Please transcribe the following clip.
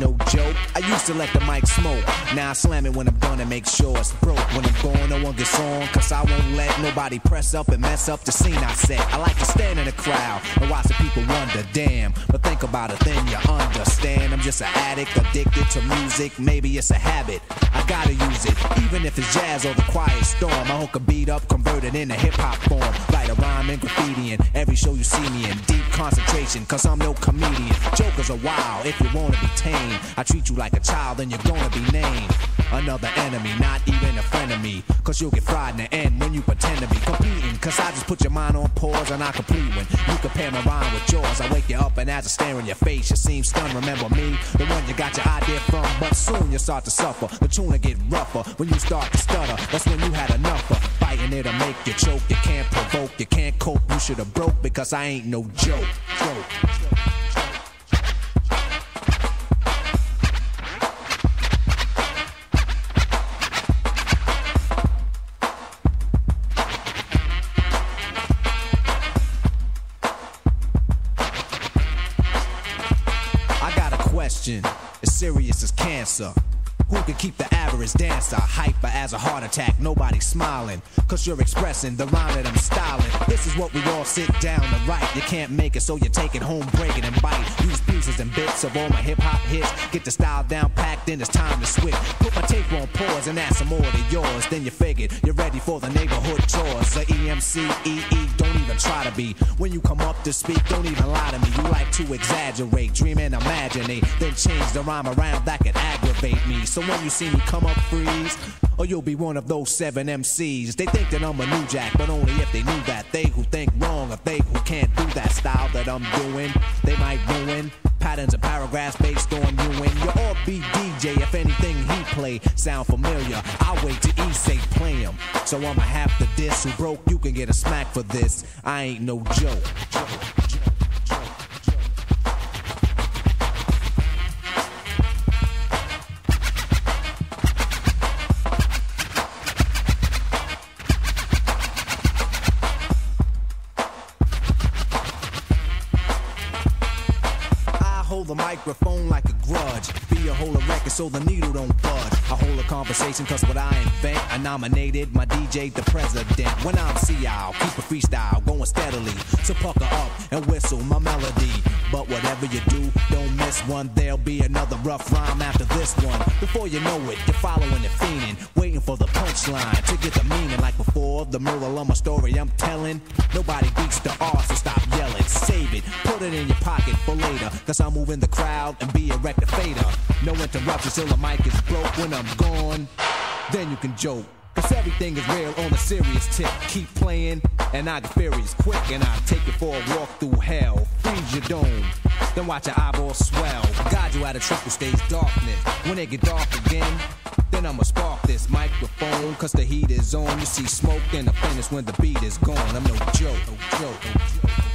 no joke. I used to let the mic smoke. Now I slam it when I'm done and make sure it's broke. When I'm gone, no one gets on. Cause I won't let nobody press up and mess up the scene I set. I like to stand in the crowd and watch the people wonder, damn. But about it, then you understand. I'm just an addict, addicted to music. Maybe it's a habit. I gotta use it, even if it's jazz or the quiet storm. I hook a beat up, convert it into hip hop form. Write a rhyme and graffiti in every show you see me in. Deep concentration, cause I'm no comedian. Jokers are wild if you wanna be tame. I treat you like a child, then you're gonna be named. Another enemy, not even a friend of me. Cause you'll get fried in the end when you pretend to be competing. Cause I just put your mind on pause and I complete when you compare my rhyme with yours. I wake you up and as I stare in your face, you seem stunned. Remember me, the one you got your idea from. But soon you start to suffer. The will get rougher when you start to stutter. That's when you had enough of fighting it'll make you choke. You can't provoke, you can't cope. You should have broke because I ain't no joke. joke. Question, as serious as cancer. Who can keep the average dancer hyper as a heart attack? Nobody smiling, cause you're expressing the rhyme that I'm styling. This is what we all sit down to write. You can't make it, so you take it home, break it and bite. Use pieces and bits of all my hip hop hits. Get the style down packed, then it's time to switch. Put my tape on pause and add some more to yours. Then you figured you're ready for the neighborhood chores. The EMC, EE, don't even try to be. When you come up to speak, don't even lie to me. You like to exaggerate, dream and imaginate. Then change the rhyme around that could aggravate me. So when you see me come up, freeze. Or you'll be one of those seven MCs. They think that I'm a new jack, but only if they knew that. They who think wrong, if they who can't do that style that I'm doing, they might ruin patterns and paragraphs based on you and your all be DJ. If anything he play sound familiar, I'll wait to he say play him. So I'ma have to diss who broke. You can get a smack for this. I ain't no joke. Hold the microphone like a grudge. Be a a record so the needle don't budge. I hold a conversation cause what I invent, I nominated my DJ the president. When I'm see I'll keep a freestyle going steadily. So pucker up and whistle my melody. But whatever you do, don't miss one. There'll be another rough rhyme after this one. Before you know it, you're following and fiending, waiting for the punchline to get the meaning. Like before, the moral of my story I'm telling. Nobody beats the R, pocket for later. Cause I'm moving the crowd and be a rectifier. No interruptions till the mic is broke when I'm gone. Then you can joke. Cause everything is real on a serious tip. Keep playing, and I get furious quick, and I take it for a walk through hell. Freeze your dome, then watch your eyeballs swell. Guide you out of triple stage darkness. When it get dark again, then I'ma spark this microphone. Cause the heat is on. You see smoke and the finish when the beat is gone. I'm no joke, no joke, no joke.